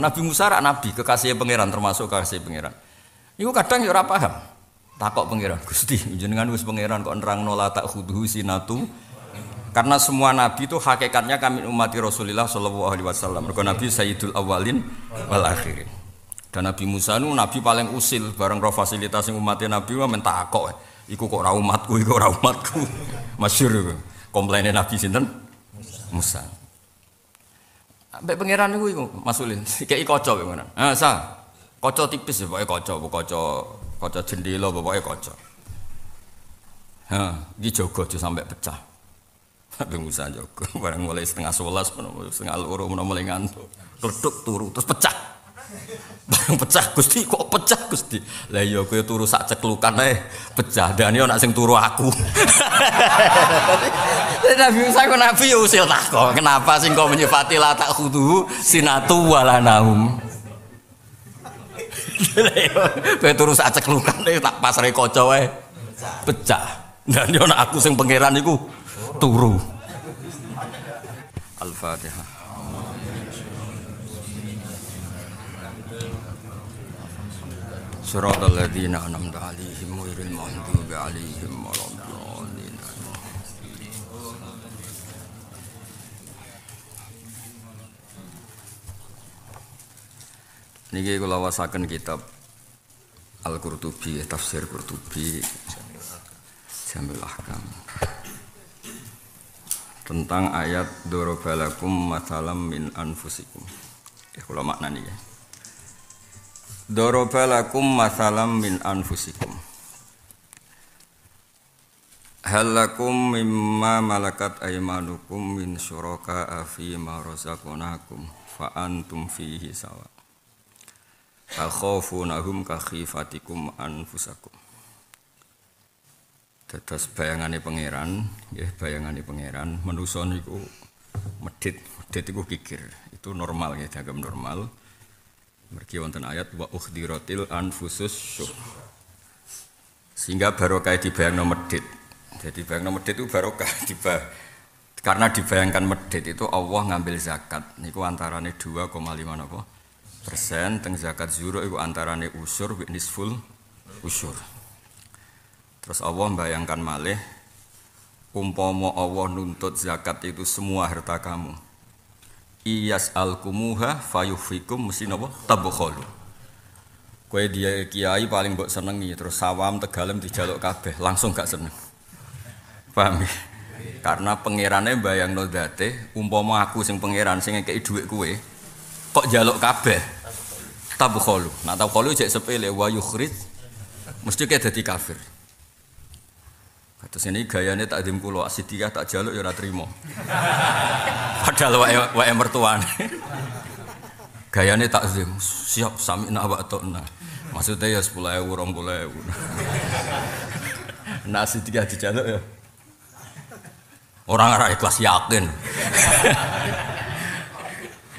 Nabi Musa rak nabi, kekasih pangeran termasuk kekasih pangeran. Iku kadang ya ora paham. Takok pangeran, Gusti, jenengan wis pangeran kok nerangno la tak khudhu sinatu. Karena semua nabi itu hakikatnya kami umat Rasulullah sallallahu alaihi wasallam. Mergo nabi sayyidul awalin wal akhirin. Dan Nabi Musa nu nabi paling usil bareng roh fasilitas yang umatnya nabi mah mentakok. Iku kok ora umatku, iku ora umatku. Masyhur iku. Komplainnya nabi sinten? Musa. Ambek pangeran niku iku masulin. Kei kaca pangeran. Ah, sa. Kaca tipis ya pokoke kaca, kaca kaca jendela pokoke kaca. Ha, iki jaga aja sampai pecah. Nabi Musa jaga, bareng mulai setengah sebelas, setengah loro, mulai ngantuk, keleduk turu, terus pecah. Bareng pecah Gusti, kok pecah Gusti? Lah iya kowe turu sak ceklukan ae pecah. Dan yo sing turu aku. Nabi Musa kok Nabi yo usil takok, kenapa sing kau menyifati la tak khudu sinatu wala naum. Kowe turu sak ceklukan ae tak pasre kaca wae pecah. Dan yo nak aku sing pangeran iku turu. Al-Fatihah. صراط الذين أنعمت عليهم غير المغضوب عليهم ولا الضالين Niki kula wasaken kitab Al-Qurtubi, tafsir Qurtubi Jamil Ahkam tentang ayat dorobalakum masalam min anfusikum. Ya kula maknani ya. Dorobalakum masalam min anfusikum. Halakum mimma malakat aimanukum min syuraka fi ma razaqnakum fa antum fihi sawa. Takhafunahum ka khifatikum anfusakum. Dados bayangane pangeran, nggih bayangane pangeran, manusa niku medit, medit iku kikir. Itu normal ya, dianggap normal. Mergi wonten ayat wa ukhdiratil anfusus syuh. Sehingga barokah dibayangno medit. Jadi bayangno medit itu barokah dibah karena dibayangkan medit itu Allah ngambil zakat niku antarane 2,5 napa persen teng zakat zuhur iku antarane usur nisful usur. Terus Allah bayangkan malih umpama Allah nuntut zakat itu semua harta kamu. Iyas alkumuha fayufikum mesti napa tabkhulu. Kowe dia kiai paling mbok senengi terus sawam tegalem dijaluk kabeh langsung gak seneng. Paham ya? Karena pangerane bayangno date umpama aku sing pangeran sing ngekeki dhuwit kowe kok jaluk kabeh tabkhulu. Nah tabkhulu jek sepele wa yukhrij mesti kayak dadi kafir. Terus ini gayanya tak dim kulo asidiyah tak jaluk ya trimo. Padahal wae wae mertuane. Gayane tak dim siap sami nak wa tokna. Maksudnya ya 10.000 20.000. Nah asidiyah dijaluk ya. Orang ora ikhlas yakin.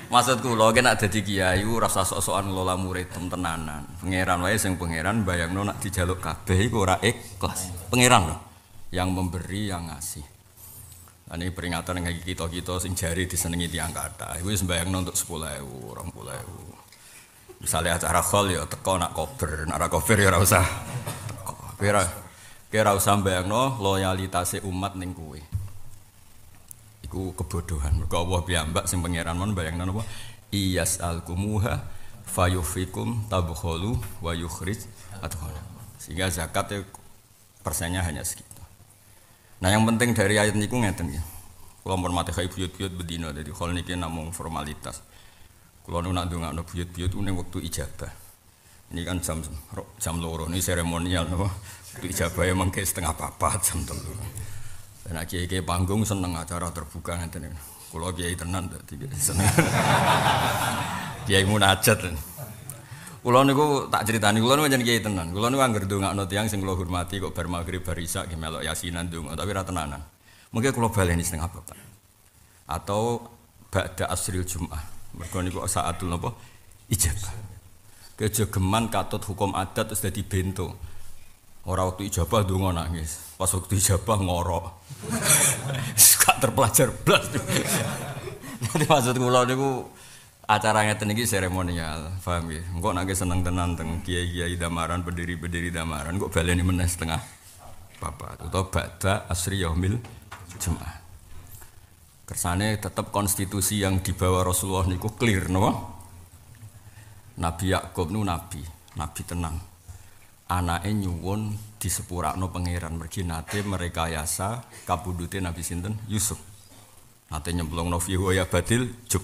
Maksudku lho kena dadi kiai rasa sok-sokan ngelola murid tenanan. Pangeran wae sing pangeran bayangno nak dijaluk kabeh iku ora ikhlas. Pangeran lho yang memberi yang ngasih. Ini peringatan yang kita kita sing jari disenengi tiang kata. Ibu sembayang untuk sepuluh ewu, orang puluh ewu. Misalnya acara khol ya teko nak kober, nak kober ya rasa. Kira kira usah bayang no loyalitasnya umat ning kue. Iku kebodohan. Mereka Allah piyambak sing pangeran mon bayang no apa? Iyas alkumuha fayufikum tabkhulu wa atau sehingga zakat persennya hanya segitu. Nah yang penting dari ayat niku ngeten ya. Kalau hormati kai buyut-buyut bedino jadi kalau niki namung formalitas. Kalau nu nak ndongakno buyut-buyut ning waktu ijabah. Ini kan jam jam loro ini seremonial no. Waktu ijabah ya mengke setengah papat jam telu. Dan kiai kiai panggung seneng acara terbuka ngeten. Kalau kiai tenan dadi seneng. kiai munajat. Kulo niku tak critani kulo niku kiai tenan. Kulo niku anggere ndongakno tiyang sing kulo hormati kok bar magrib bar isya nggih melok yasinan ndonga tapi ora tenanan. Mungkin kulo baleni setengah bapak. Atau ba'da asril Jumat. Mergo niku saatul napa? Ijabah. Kejogeman katut hukum adat terus dadi bento. Ora waktu ijabah ndonga nangis. Pas waktu ijabah ngorok. Gak terpelajar blas. Jadi maksud kula niku acara ngeten iki seremonial, paham ya? Engko nek seneng tenan teng kiai-kiai damaran, pendiri-pendiri damaran, kok baleni meneh setengah papat utawa ba'da asri yaumil Jumat. Kersane tetap konstitusi yang dibawa Rasulullah niku clear no? Nabi Yakub nu nabi, nabi tenang. Anake nyuwun disepurakno pangeran mergi nate merekayasa kabudute Nabi sinten Yusuf. Nate nyemplungno fi ya badil jub.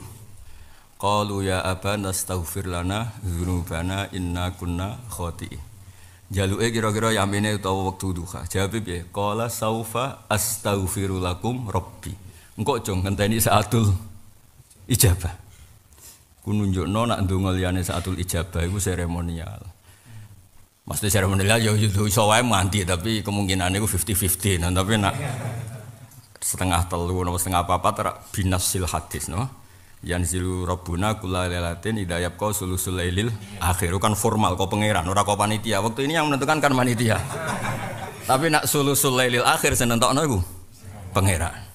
Qalu ya abana astaghfir lana dzunubana inna kunna khati'in. Jaluke kira-kira yamine utawa wektu duha. Jawab piye? Qala saufa astaghfiru lakum rabbi. Engko aja ngenteni saatul ijabah. Ku nunjukno nak ndonga liyane saatul ijabah iku seremonial. Maksudnya seremonial ya itu iso wae mandi tapi kemungkinan itu 50-50 nah, tapi nak setengah telu atau setengah apa-apa ter binas sil hadis no yang zilu robuna kula lelatin idayab kau sulusul lailil akhir. Kan formal kau pangeran ora kau panitia. Waktu ini yang menentukan kan panitia. Tapi nak sulusul lailil akhir senentokno iku pangeran.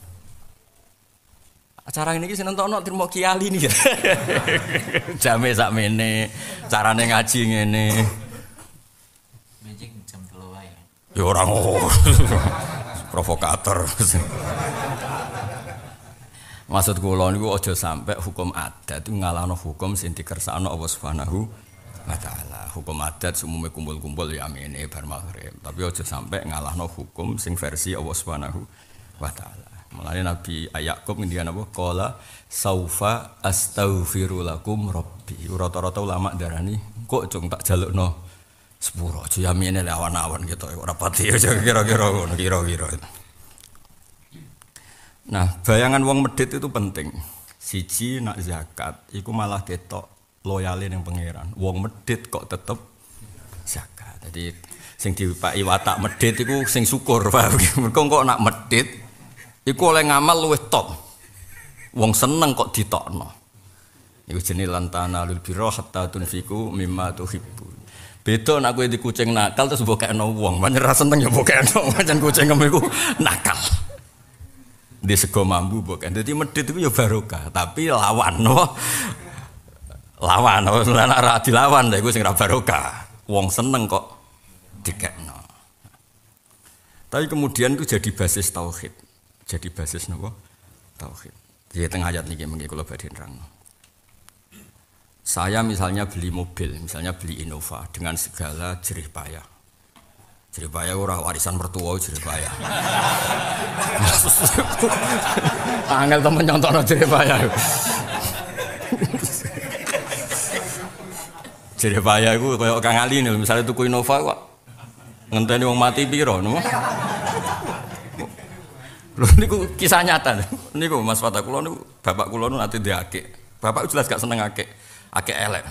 Acara ini sih nonton terima kiali nih jame sak mene carane ngaji ngene. Ya orang oh. provokator. Maksud kula niku aja sampai hukum adat itu ngalahno hukum sing dikersakno Allah Subhanahu wa taala. Hukum adat semuanya kumpul-kumpul ya amene bar maghrib. Tapi aja sampai ngalahno hukum sing versi Allah Subhanahu wa taala. Mulane Nabi Yakub ngendikan apa? Qala saufa astaghfiru lakum rabbi. Rata-rata ulama darani kok cung tak jalukno sepuro aja yamine awan-awan gitu ora pati aja kira-kira ngono kira-kira Nah, bayangan wong medit itu penting. Siji nak zakat, iku malah ketok loyalin yang pangeran. Wong medit kok tetep zakat. Jadi sing dipaki watak medit iku sing syukur, Pak. Mergo kok nak medit iku oleh ngamal luwih top. Wong seneng kok ditokno. Iku jenenge lantana lul birra hatta tunfiku mimma tuhibbun. Beda nak kowe di kucing nakal terus mbok kekno wong, pancen ra seneng ya mbok kekno, pancen kucing iku nakal. Di sego mambu mbok Dadi medit itu ya barokah, tapi lawan no. Lawan, no. nek ra dilawan lha iku sing ra barokah. Wong seneng kok dikekno. Tapi kemudian itu jadi basis tauhid. Jadi basis nopo? Tauhid. Di tengah ayat niki mengki kula badhe. Saya misalnya beli mobil, misalnya beli Innova dengan segala jerih payah. Jerih payah ora warisan mertua jerih payah. Angel temen nyontono jerih payah. jerih payah iku kaya Kang Ali nih, misalnya tuku Innova kok ngenteni wong mati piro, no? Lho niku kisah nyata. Niku Mas Fatah kula niku bapak kula niku nanti diakik. Bapak jelas gak seneng akik akeh elek.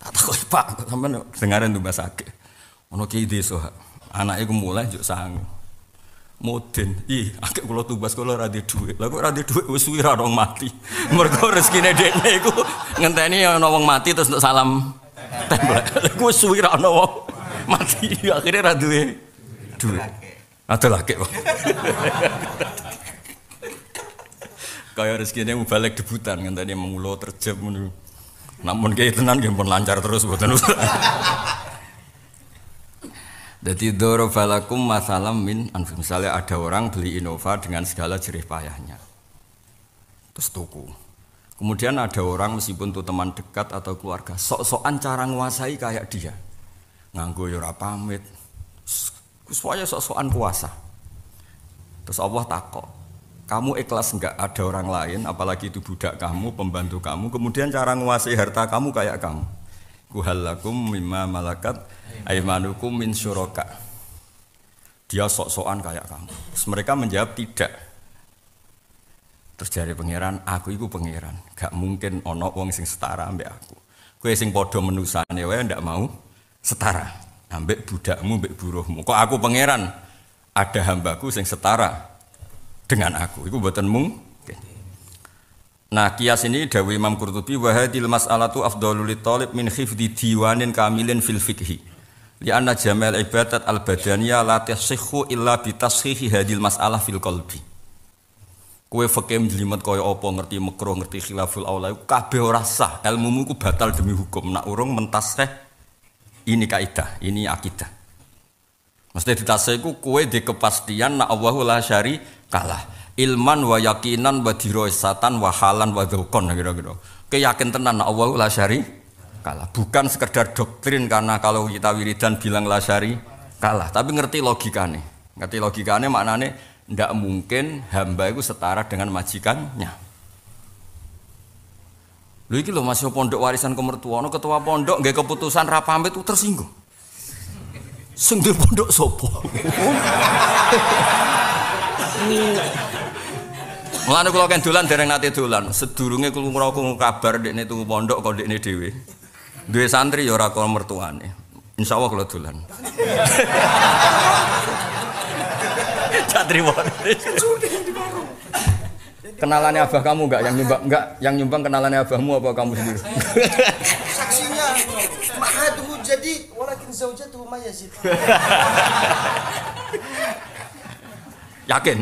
Tak takut Pak, sampean dengaren tumbas akeh. Ono ki desa, anake ku mulai juk sang. Moden, ih, akeh kula tumbas kula ora duwe. Lah kok ora duwe wis mati. Mergo rezekine dekne iku ngenteni ana wong mati terus untuk salam templek. Ku wis suwi wong mati, akhirnya ra duwe duwe. Ada laki kok. Kayak rezekine balik debutan ngenteni mengulo ngono. Namun kayak tenan pun lancar terus buatan Jadi doro falakum masalam min. Misalnya ada orang beli Innova dengan segala jerih payahnya. Terus tuku. Kemudian ada orang meskipun itu teman dekat atau keluarga, sok-sokan cara nguasai kayak dia. Nganggo yura ya pamit. Supaya sok-sokan kuasa. Terus Allah takok, kamu ikhlas enggak ada orang lain, apalagi itu budak kamu, pembantu kamu, kemudian cara menguasai harta kamu kayak kamu. Kuhalakum mimma malakat aimanukum min syuraka. Dia sok-sokan kayak kamu. Terus mereka menjawab tidak. Terus dari pangeran, aku itu pangeran. Gak mungkin ono wong sing setara ambek aku. Kue sing podo menusane wae ndak mau setara. Ambek budakmu, ambek buruhmu. Kok aku pangeran? Ada hambaku sing setara dengan aku. Iku buatan mung. Nah, kias ini Dawi Imam Qurtubi wa hadil mas'alatu afdalul talib min khifdi diwanin kamilin fil fikhi. Li anna jamal ibadat al badaniyah la tasihhu illa bi tashihi hadil mas'alah fil qalbi. Kue fakih jelimet kaya apa ngerti makruh ngerti khilaful aula kabeh ora sah. Ilmumu ku batal demi hukum. Nak urung ini kaidah, ini akidah. Mesti ditasih ku kue di kepastian nak Allahu la syari kalah. Ilman wa yakinan wa dirosatan wa halan wa dzukon kira-kira. Keyakin tenan nak Allahu la syari kalah. Bukan sekedar doktrin karena kalau kita wiridan bilang la syari kalah, tapi ngerti logikane. Ngerti logikane maknane tidak mungkin hamba itu setara dengan majikannya. Lu iki lho masih pondok warisan ke mertua, no ketua pondok nggak keputusan rapamit itu tersinggung. Sing di pondok sopo. Mulane kula kan dolan dereng nate dolan, sedurunge kula krungu kabar dekne tuku pondok kok dekne dhewe. Duwe santri ya ora kok mertuane. Insyaallah kula dolan. terima. Kenalannya abah kamu enggak yang nyumbang enggak yang nyumbang kenalannya abahmu apa kamu sendiri? Saksinya tuh jadi walakin tuh mayazid. Yakin?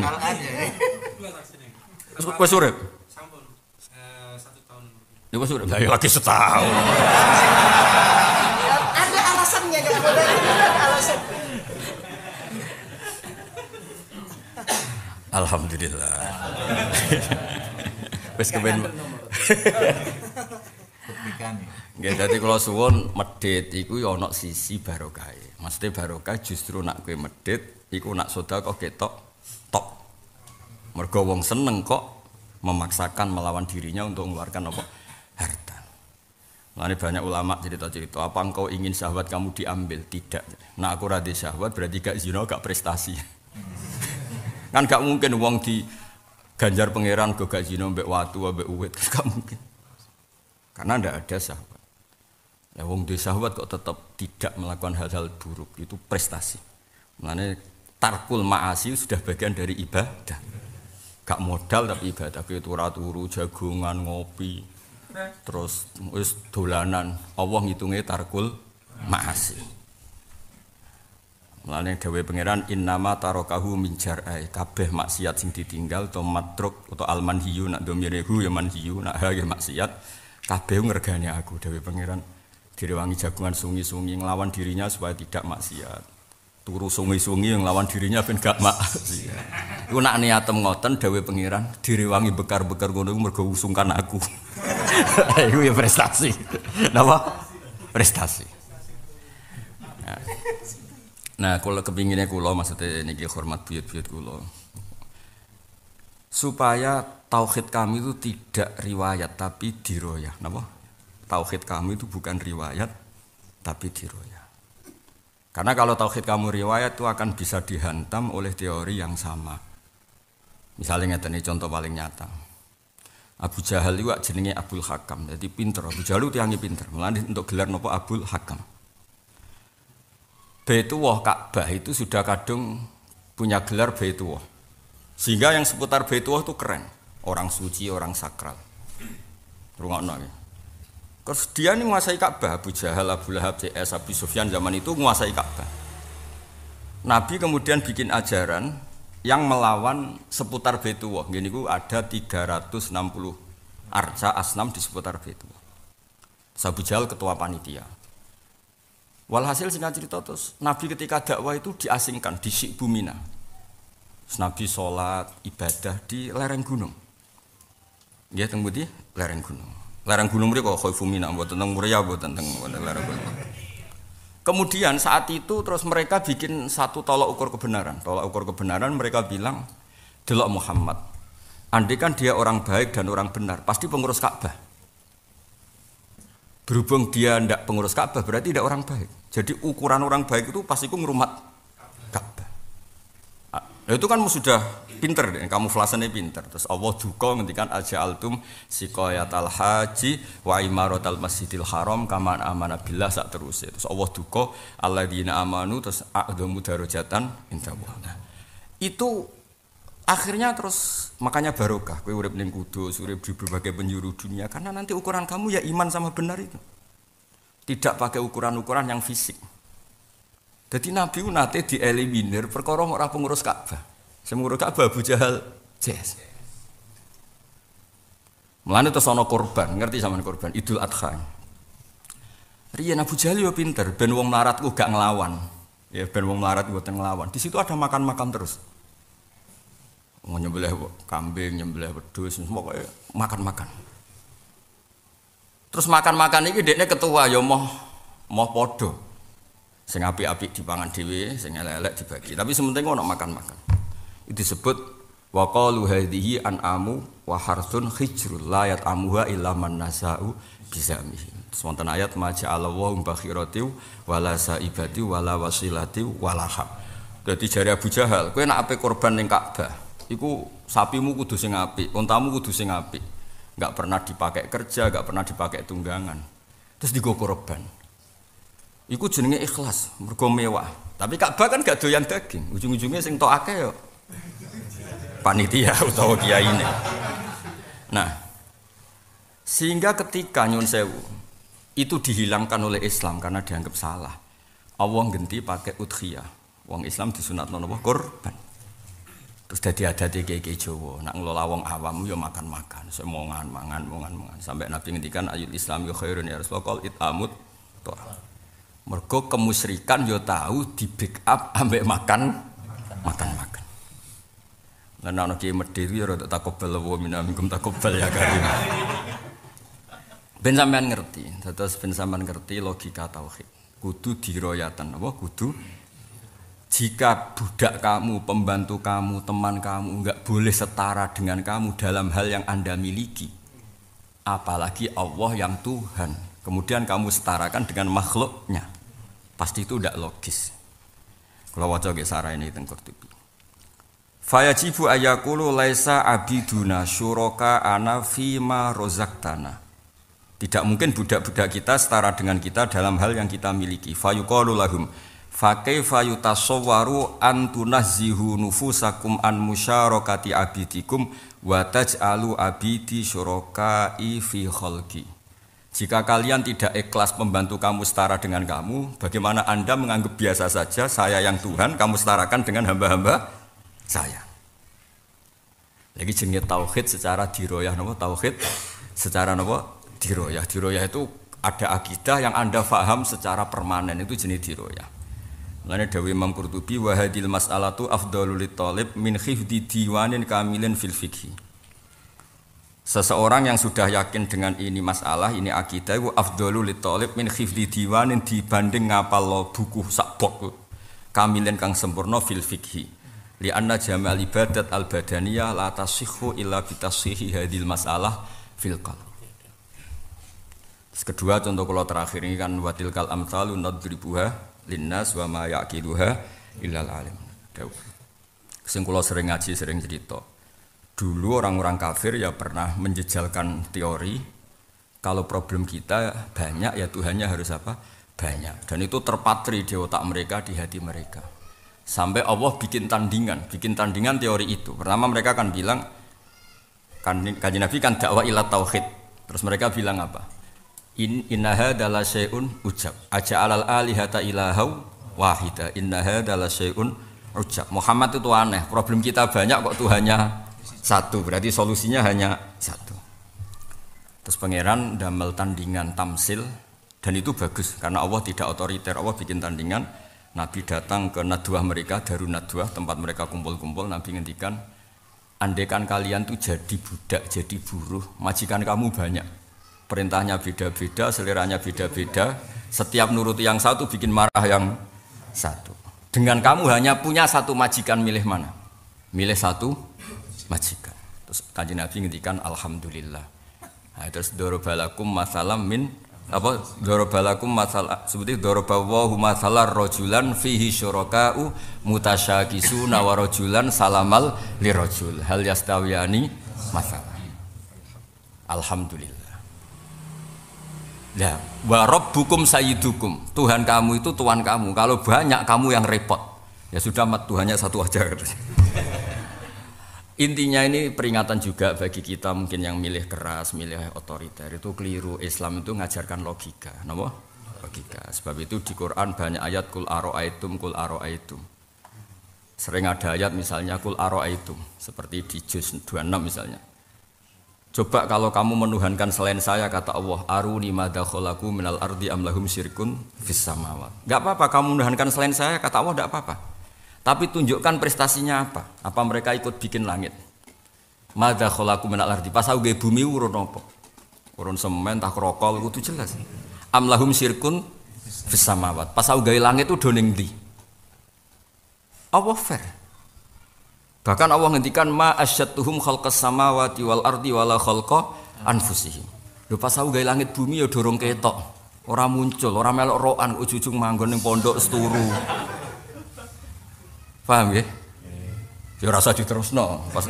Wes urip? Sampun. Eh, satu tahun. Ya wes urip. Lah ya lagi setahun. Ada alasannya kan? Alasan. Alhamdulillah. Wis kepen. Nggih dadi kula suwun medhit iku ya ana sisi barokah. Maksudnya barokah justru nak kowe medhit iku nak sedekah ketok tok. Mergo wong seneng kok memaksakan melawan dirinya untuk mengeluarkan apa? harta. Lalu banyak ulama cerita-cerita, apa engkau ingin syahwat kamu diambil? Tidak. Nah aku radhi syahwat berarti gak zina, gak prestasi. Kan gak mungkin uang di ganjar pangeran ke gak zina mbek watu mbek uwit, gak mungkin. Karena ndak ada sahabat. Ya wong di sahabat kok tetap tidak melakukan hal-hal buruk itu prestasi. Mengenai tarkul maasi sudah bagian dari ibadah. Gak modal tapi ibadah itu turu jagungan ngopi. Terus wis dolanan. Allah ngitungnya tarkul maasi. Mulane dawe pangeran innama tarokahu min jar'ai. Kabeh maksiat sing ditinggal to matruk atau alman hiyu nak domirehu ya man hiyu nak ha ya maksiat. Kabeh ngergane aku dawe pangeran. Direwangi jagungan sungi-sungi nglawan dirinya supaya tidak maksiat turu sungi-sungi yang lawan dirinya ben gak maksiat iku nak niatem ngoten dawe pangeran direwangi bekar-bekar ngono mergo usungkan aku iku ya prestasi napa prestasi nah. Nah, kalau kepinginnya kulo maksudnya ini hormat buyut-buyut kulo. Supaya tauhid kami itu tidak riwayat tapi diroyah. Napa? Tauhid kami itu bukan riwayat tapi diroyah. Karena kalau tauhid kamu riwayat itu akan bisa dihantam oleh teori yang sama. Misalnya ini contoh paling nyata. Abu Jahal itu jenenge Abdul Hakam. Jadi pinter. Abu Jahal itu tiangnya pinter. Melalui untuk gelar nopo Abdul Hakam. Baitullah Ka'bah itu sudah kadung punya gelar Baitullah. Sehingga yang seputar Baitullah itu keren. Orang suci, orang sakral. Rungokno ya. Terus dia ini menguasai Ka'bah, Abu Jahal, Abu Lahab, CS, Abu Sufyan zaman itu menguasai Ka'bah. Nabi kemudian bikin ajaran yang melawan seputar Baitullah. Gini ku ada 360 arca asnam di seputar Baitullah. Abu Jahal ketua panitia. Walhasil singkat cerita terus Nabi ketika dakwah itu diasingkan di Bumina. Nabi sholat ibadah di lereng gunung. Dia tunggu di lereng gunung. Lereng gunung mereka kok Bumina buat tentang Muria buat tentang lereng gunung. Kemudian saat itu terus mereka bikin satu tolak ukur kebenaran. Tolak ukur kebenaran mereka bilang, Delok Muhammad. Andai kan dia orang baik dan orang benar, pasti pengurus Ka'bah. Berhubung dia tidak pengurus Ka'bah berarti tidak orang baik. Jadi ukuran orang baik itu pasti ku ngerumat Ka'bah. Nah, itu kan sudah pinter deh, kamu flasenya pinter. Terus Allah duka ngendikan aja altum al haji wa al masjidil haram kaman amana billah sak terus. Terus Allah duka alladzina amanu terus a'dhamu darajatan inda nah, Itu akhirnya terus makanya barokah kowe urip ning kudus, urip di berbagai penjuru dunia karena nanti ukuran kamu ya iman sama benar itu. Tidak pakai ukuran-ukuran yang fisik. Jadi Nabi nate dieliminir perkara ora pengurus Ka'bah. Semurus Ka'bah Abu Jahal yes. Mulane ana korban, ngerti sampean korban Idul Adha. Riyen Abu Jahal yo pinter, ben wong melarat ku gak ngelawan. Ya ben wong melarat mboten ngelawan. Di situ ada makan-makan terus. Mau nyembelih kambing, nyembelih semua kayak makan-makan. Terus makan-makan iki dekne ketua ya moh moh padha. Sing apik-apik dipangan dhewe, sing elek-elek dibagi. Tapi sementing ono makan-makan. Itu disebut wa qalu hadhihi an'amu wa harsun hijrul la yat'amuha illa man nasa'u bizamihi. Wonten ayat ma ja'ala wa bakhirati wala saibati wala wasilati wala ham. Dadi jari Abu Jahal, kowe nek ape korban ning Ka'bah, iku sapimu kudu sing apik, untamu kudu sing apik. Enggak pernah dipakai kerja, enggak pernah dipakai tunggangan. Terus digo korban. Iku jenenge ikhlas, mergo mewah. Tapi Ka'bah kan gak doyan daging. Ujung-ujungnya sing tok akeh yo panitia utawa kiai ini. Nah, sehingga ketika nyun sewu itu dihilangkan oleh Islam karena dianggap salah. Allah ganti pakai udhiyah. Wong Islam disunat nopo korban. Terus dadi adate kiai Jawa, nak ngelola wong awam yo makan-makan, semongan mangan mangan mangan sampai Nabi ngendikan ayul Islam yo khairun ya Rasulullah it amut toh. Mergo kemusyrikan yo tahu di backup ambek makan makan-makan. Lan ana kiai medhit ya rada takobal wa minamikum takobal ya karim. Ben sampean ngerti, terus ben sampean ngerti logika tauhid. Kudu diroyatan apa kudu jika budak kamu, pembantu kamu, teman kamu enggak boleh setara dengan kamu dalam hal yang Anda miliki. Apalagi Allah yang Tuhan. Kemudian kamu setarakan dengan makhluknya. Pasti itu tidak logis. Kalau wajah sarah ini teng Qurtubi. Fayajibu ayakulu laisa abiduna syuroka ana fima rozaktana. Tidak mungkin budak-budak kita setara dengan kita dalam hal yang kita miliki. Fayuqalu lahum fakaifa yutasawwaru an tunazzihu nufusakum an musyarakati abidikum wa taj'alu abidi syuraka'i fi khalqi. Jika kalian tidak ikhlas membantu kamu setara dengan kamu, bagaimana Anda menganggap biasa saja saya yang Tuhan, kamu setarakan dengan hamba-hamba saya. Lagi jenenge tauhid secara diroyah napa tauhid secara napa diroyah. Diroyah itu ada akidah yang Anda faham secara permanen itu jenis diroyah. Mulane Dewi Imam Qurtubi wa hadil mas'alatu afdalul talib min khifdi diwanin kamilin fil fikhi. Seseorang yang sudah yakin dengan ini masalah, ini akidah itu afdalul talib min khifdi diwanin dibanding ngapal lo buku sakbok kamilin kang sempurna fil fikhi. Li anna jamal ibadat al badaniyah la tasihhu illa bitasihi hadil masalah fil qalb. Kedua contoh kalau terakhir ini kan watil kal amsalu nadribuha linnas wa ma yaqiluha illal alim. Sing sering ngaji sering cerita. Dulu orang-orang kafir ya pernah menjejalkan teori kalau problem kita banyak ya Tuhannya harus apa? Banyak. Dan itu terpatri di otak mereka, di hati mereka. Sampai Allah bikin tandingan, bikin tandingan teori itu. Pertama mereka kan bilang kan kaji Nabi kan dakwah ilat tauhid. Terus mereka bilang apa? In innaha dala syai'un ujab. Aja alal alihata ilahau wahida. Innaha dala syai'un ujab. Muhammad itu aneh. Problem kita banyak kok Tuhannya satu. Berarti solusinya hanya satu. Terus pangeran damel tandingan tamsil dan itu bagus karena Allah tidak otoriter. Allah bikin tandingan. Nabi datang ke nadwah mereka, darun nadwah tempat mereka kumpul-kumpul. Nabi ngendikan, andekan kalian tuh jadi budak, jadi buruh, majikan kamu banyak perintahnya beda-beda, seleranya beda-beda. Setiap nuruti yang satu bikin marah yang satu. Dengan kamu hanya punya satu majikan milih mana? Milih satu majikan. Terus kanji Nabi ngendikan Alhamdulillah. Nah, terus dorobalakum masalam min apa dorobalakum masalah seperti dorobawahu masalah rojulan fihi syuraka'u mutasyakisuna wa rojulan salamal lirojul hal yastawiyani masalah Alhamdulillah Ya, wa rabbukum sayyidukum. Tuhan kamu itu tuan kamu. Kalau banyak kamu yang repot. Ya sudah mat Tuhannya satu aja. Intinya ini peringatan juga bagi kita mungkin yang milih keras, milih otoriter itu keliru. Islam itu ngajarkan logika, napa? Logika. Sebab itu di Quran banyak ayat kul aroaitum kul aroaitum. Sering ada ayat misalnya kul aroaitum seperti di juz 26 misalnya. Coba kalau kamu menuhankan selain saya kata Allah, aruni madakhalaku minal ardi amlahum syirkun fis samawat. Enggak apa-apa kamu menuhankan selain saya kata Allah enggak apa-apa. Tapi tunjukkan prestasinya apa? Apa mereka ikut bikin langit? Madakhalaku minal ardi. Pas aku gawe bumi urun apa? Urun semen tak rokol itu jelas. Amlahum syirkun fis samawat. Pas aku gawe langit itu doning ndi? Allah fair. Bahkan Allah ngendikan ma asyattuhum khalqas samawati wal ardi wala khalqa anfusihim. Lho pas aku langit bumi ya dorong ketok. Ora muncul, ora melok roan ujung-ujung manggon ning pondok seturu. Paham ya? Ya rasa diterusno. Pas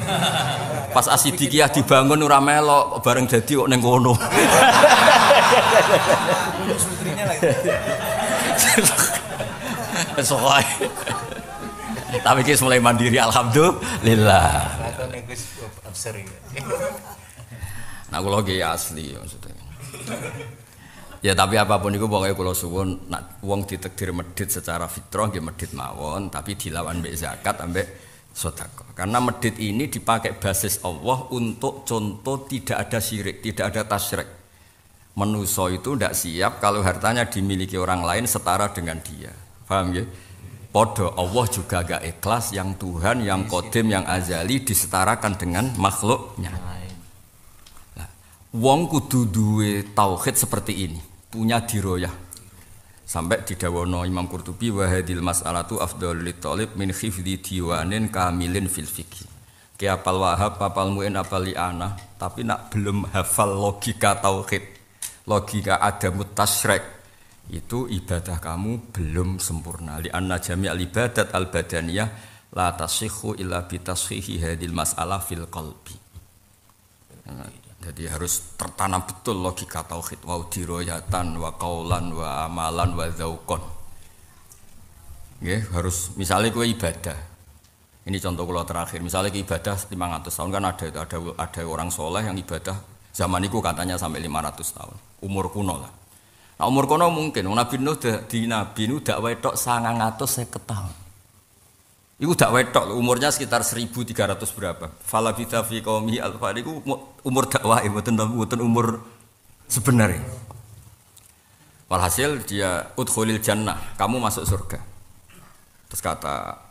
pas asidikiyah dibangun ora melok bareng dadi kok ning kono. Soalnya tapi kita mulai mandiri alhamdulillah nah aku lagi asli maksudnya ya tapi apa pun itu pokoknya kalau suwun nak wong ditakdir medit secara fitrah nggih medit mawon tapi dilawan mbek zakat ambek sedekah. Karena medit ini dipakai basis Allah untuk contoh tidak ada syirik tidak ada tasyrik. Menuso itu tidak siap kalau hartanya dimiliki orang lain setara dengan dia. Paham ya Podo Allah juga gak ikhlas yang Tuhan, yang kodim, yang azali disetarakan dengan makhluknya. Wong kudu duwe tauhid seperti ini, punya diroyah. Sampai didawono Imam Qurtubi wa hadil mas'alatu afdhalul talib min khifdi diwanin kamilin fil fikih. Ki apal wahab, apal muin, apal li'ana, tapi nak belum hafal logika tauhid, logika adamut tasyrek, itu ibadah kamu belum sempurna li anna jami' al ibadat al badaniyah la tasihhu illa bi tashihi hadil mas'alah fil qalbi Nah, jadi harus tertanam betul logika tauhid. Wa diroyatan wa qaulan wa amalan wa zauqon Nggih, harus misalnya kue ibadah. Ini contoh kalau terakhir. Misalnya ibadah 500 tahun kan ada ada ada orang soleh yang ibadah. Zaman itu katanya sampai 500 tahun. Umur kuno lah. Nah, umur kono mungkin. Nabi Nuh di Nabi Nuh dak wetok 950 tahun. Iku dak wetok umurnya sekitar 1300 berapa. Fala bita fi qaumi alfa iku mu- umur dakwah mboten mboten umur sebenarnya. Walhasil dia udkhulil jannah, kamu masuk surga. Terus kata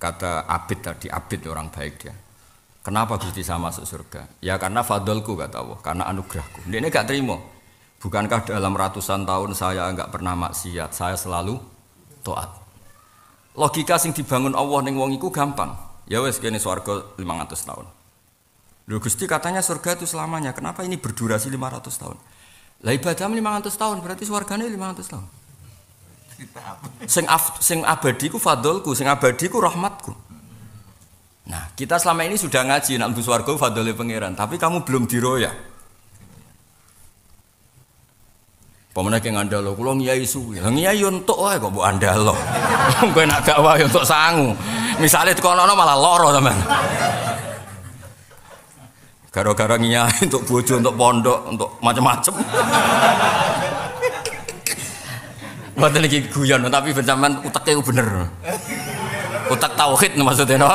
kata Abid tadi, Abid orang baik dia. Kenapa Gusti saya masuk surga? Ya karena fadolku kata Allah, karena anugerahku. Dia ini gak terima. Bukankah dalam ratusan tahun saya enggak pernah maksiat, saya selalu taat. Logika sing dibangun Allah ning wong iku gampang. Ya wes kene swarga 500 tahun. Lho Gusti katanya surga itu selamanya. Kenapa ini berdurasi 500 tahun? Lah ibadah 500 tahun berarti swargane 500 tahun. Sing af, sing abadi ku fadolku, sing abadi ku rahmatku. Nah, kita selama ini sudah ngaji nak mlebu swarga fadole pangeran, tapi kamu belum diroya. Pemenang yang andalo, kulo ngiyai suwi. Lah ngiyai entuk wae kok mbok andalo. Kowe nak dakwah yo entuk sangu. Misale tekono malah loro teman. Gara-gara ngiyai untuk bojo, untuk pondok, untuk macam-macam. Mboten iki guyon, tapi bersamaan ku bener. Utak tauhid maksudnya no.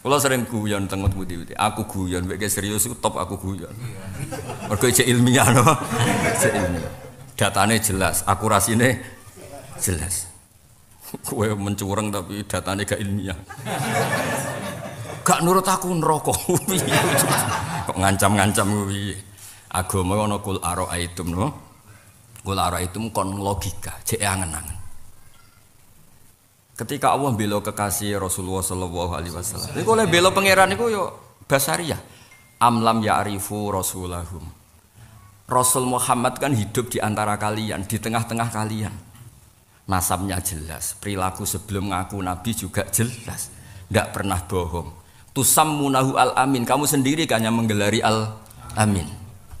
Kalau sering guyon tengok budi aku guyon, baik serius itu top aku guyon. Mergo ijek ilmiah no, ijek ilmiah. Datanya jelas, akurasinya jelas. Kue mencurang tapi datanya gak ilmiah. Gak nurut aku neraka. Kok ngancam-ngancam kuwi. Agama ana kul ara'aitum no. Kul ara'aitum kon logika, cek angen-angen. Ketika Allah bela kekasih Rasulullah Sallallahu Alaihi Wasallam, itu oleh bela pangeran itu yo basariyah. Amlam ya'rifu rasulahum. Rasul Muhammad kan hidup di antara kalian, di tengah-tengah kalian. Nasabnya jelas, perilaku sebelum ngaku Nabi juga jelas. Tidak pernah bohong. Tusammunahu al-amin. Kamu sendiri kan yang menggelari al-amin.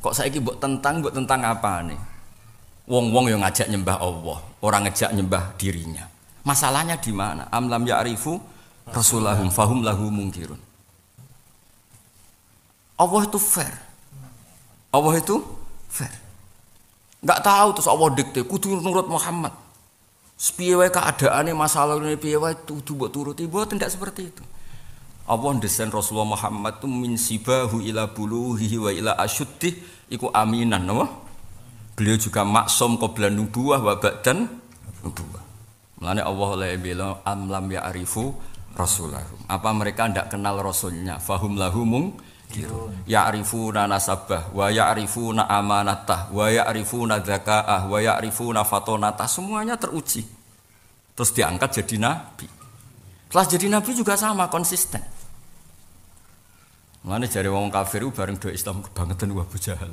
Kok saya buat tentang, buat tentang apa nih? Wong-wong yang ngajak nyembah Allah, orang ngajak nyembah dirinya. Masalahnya di mana? Amlam ya'rifu rasulahum fahum lahu mungkirun. Allah itu fair. Allah itu fair. Enggak tahu terus Allah dikte kudu nurut Muhammad. Sepiye keadaane masalah ini piye wae kudu mbok turuti, mboten tidak seperti itu. Allah desain Rasulullah Muhammad itu min sibahu ila buluhihi wa ila asyuddih iku aminan napa? Beliau juga maksum qabla nubuwah wa ba'dan nubuwah. Mulane Allah oleh bilang am lam ya'rifu rasulahum. Apa mereka ndak kenal rasulnya? Fahum lahumung kiru. Ya'rifuna nasabah wa ya'rifuna amanatah wa ya'rifuna dzakaah wa ya'rifuna fatonatah semuanya teruji. Terus diangkat jadi nabi. Setelah jadi nabi juga sama konsisten. Mulane jare wong kafir bareng do Islam kebangetan wah Jahal.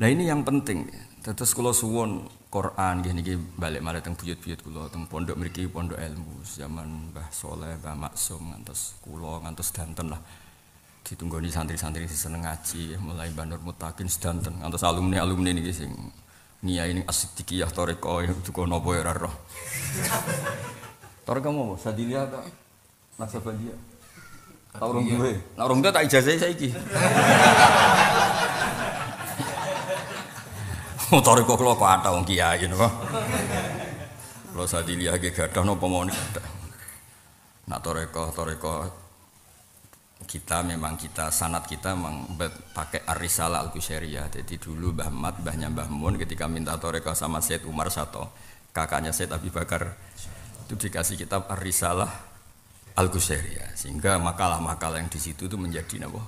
Nah ini yang penting. Terus kalau suwon Quran gini gini balik malah teng buyut-buyut kulo teng pondok mriki pondok ilmu zaman Mbah Soleh, Mbah Maksum ngantos kulo ngantos danten lah. Ditunggoni santri-santri sing seneng ngaji mulai Mbah Nur Mutakin sedanten ngantos alumni-alumni niki sing ngiyai ning asidikiyah toreko duka napa ya ora roh. Toreko mau sadilia ta? Nasabah dia. Tak urung duwe. Nek urung duwe tak ijazah saiki. Motor kok kula kok ada wong kiai napa. Kula sadilia ge gadah napa mau gadah. Nak toreko toreko kita memang kita sanat kita memang pakai arisalah al -Kusyairiyah. Jadi dulu Mbah Mat, Mbahnya Mbah Mun ketika minta toreko sama Said Umar Sato, kakaknya Said Abi Bakar itu dikasih kitab arisalah al -Kusyairiyah. Sehingga makalah-makalah yang di situ itu menjadi napa?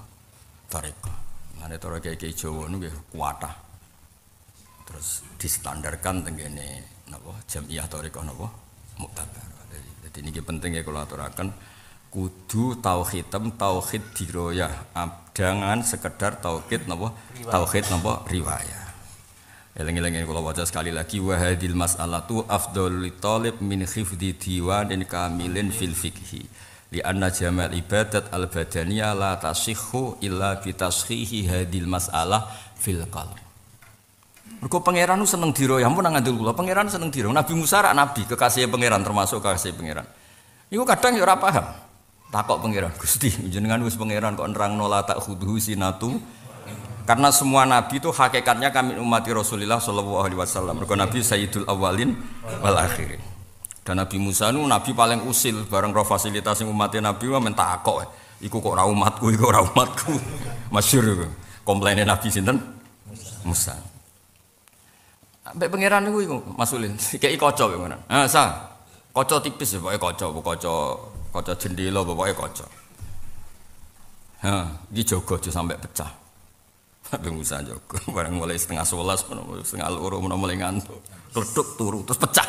Toreko. Mana toreko kayak Jawa nu kuatah terus distandarkan tenggene napa jamiah toriko napa? Muktabar. Jadi, jadi ini penting ya kalau aturakan kudu tauhidem tauhid diroyah. Jangan sekedar tauhid napa tauhid napa riwayah. Eling-eling kalau baca sekali lagi wahadil mas'alatu afdhalul talib min khifdi diwanin kamilin fil fikhi li anna jamal ibadat al badaniyah la tasihhu illa bi tashihi hadil mas'alah fil qalb Mergo pangeran nu seneng diro, ya ampun ngandel kula. Pangeran seneng diro. Nabi Musa rak nabi, kekasih pangeran termasuk kekasih pangeran. Iku kadang ya ora paham. Takok pangeran, Gusti, jenengan wis pangeran kok nerangno la tak khuduhu sinatu. Karena semua nabi itu hakikatnya kami umat Rasulullah sallallahu alaihi wasallam. Mergo nabi sayyidul awalin wal akhirin. Dan Nabi Musa nu nabi paling usil bareng roh fasilitas umatnya nabi wa mentakok. Iku kok ora umatku, iku ora umatku. Masyhur. Komplainnya Nabi sinten? Musa. Mbak pangeran niku iku masulin. Kei kaca mbek ngono. Ah, sa. Kaca tipis ya pokoke kaca, kaca kaca jendela pokoke kaca. Ha, iki jaga aja sampai pecah. Mbak Musa jaga. Barang mulai setengah sebelas, setengah loro mulai ngantuk. Kleduk turu terus pecah.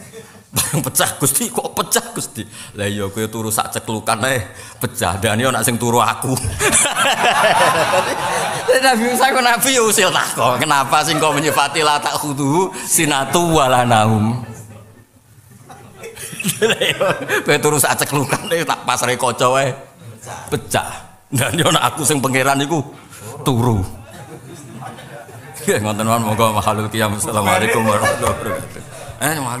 Barang pecah Gusti kok pecah Gusti. Lah iya kowe turu sak ceklukan ae pecah. Dan yo nak sing turu aku. Nabi Musa kok Nabi ya usil tak kok. Kenapa sing kau menyifati la tak khudu sinatu wala naum. Kowe turu sak ceklukan ae tak pasare kaca wae pecah. Dan yo aku sing pangeran iku turu. Ya ngoten mawon moga mahalul qiyam. Assalamualaikum warahmatullahi wabarakatuh. Eh, mahal